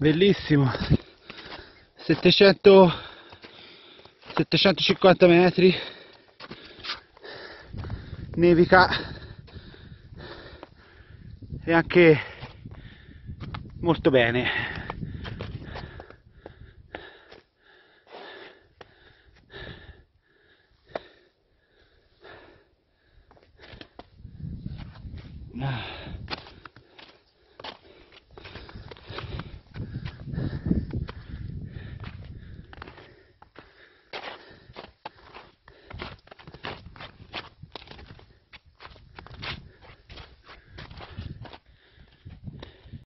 bellissimo. 700 750 metri. Nevica. E anche molto bene. Ah.